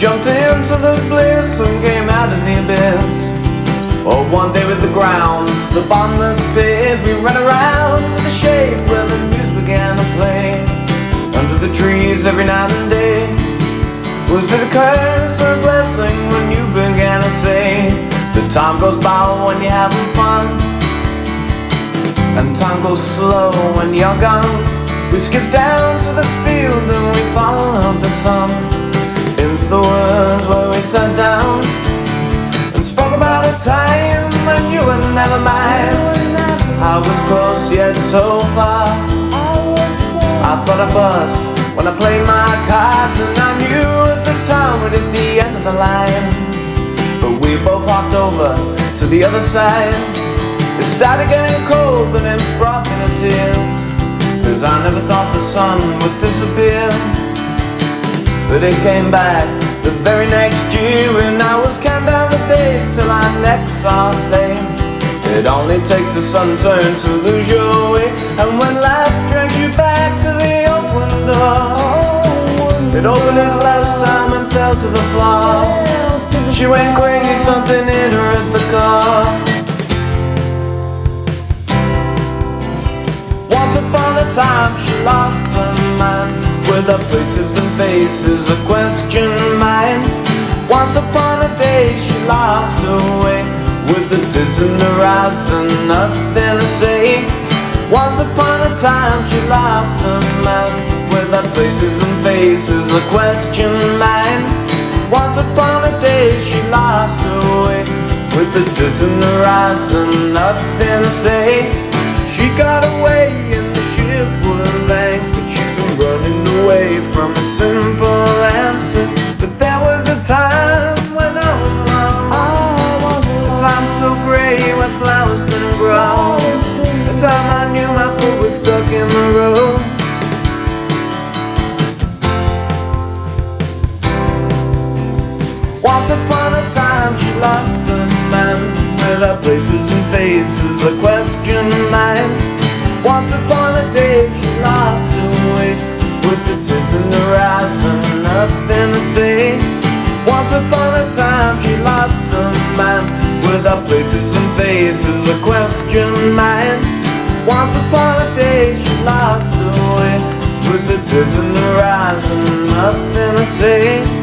jumped into the bliss and came out in the abyss. Oh, one day with the ground to the bottomless pit, we ran around to the shade where the music began to play. Under the trees every night and day. Was it a curse or a blessing when you began to say that time goes by when you're having fun? And time goes slow when you're gone. We skip down to the field and we follow the sun the woods where we sat down and spoke about a time when you were never mine. I was close yet so far. I thought I bust when I played my cards and I knew at the time we'd at the end of the line. But we both walked over to the other side. It started getting cold and it brought me to tears. Cause I never thought the sun would disappear. But it came back very next year and I was counting down the days till our necks saw flame. It only takes the sun turn to lose your way And when life drags you back to the open door It opened his last time and fell to the floor She went crazy, something hit her at the car Once upon a time she lost her mind With her places and faces a question mind Once upon a day she lost her way With the tears in her eyes and nothing to say Once upon a time she lost her mind With her places and faces a question mind Once upon a day she lost her way With the tears in her eyes and nothing to say she got away from a simple answer. But there was a time when I was alone A time so gray where flowers couldn't grow. A time I knew my foot was stuck in the road. Once upon a time she lost her man With her places and faces a question mind Once upon a day say Once upon a time she lost her mind With her places and faces a question mind Once upon a day she lost her way With the tears in her eyes and nothing to say